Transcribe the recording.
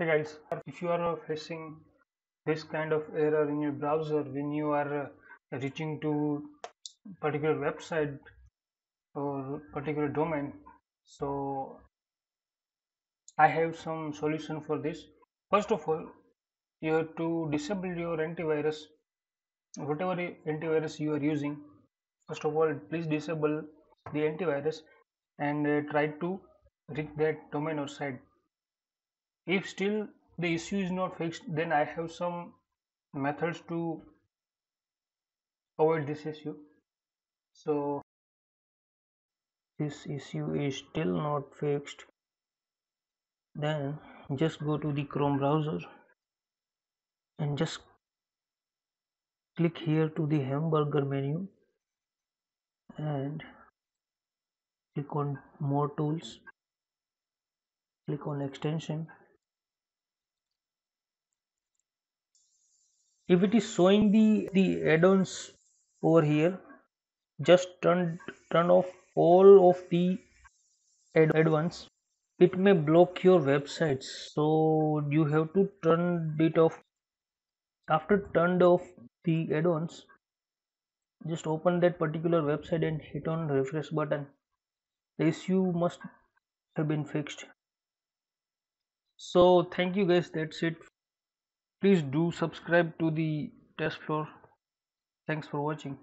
Hey guys, if you are facing this kind of error in your browser when you are uh, reaching to particular website or particular domain, so I have some solution for this. First of all, you have to disable your antivirus, whatever antivirus you are using. First of all, please disable the antivirus and uh, try to reach that domain or site if still the issue is not fixed then I have some methods to avoid this issue. So this issue is still not fixed. Then just go to the Chrome browser and just click here to the hamburger menu and click on more tools. Click on extension if it is showing the the add-ons over here just turn turn off all of the add-ons it may block your websites so you have to turn it off. After turned off the add-ons just open that particular website and hit on refresh button. The issue must have been fixed. So thank you guys. That's it please do subscribe to the test floor. Thanks for watching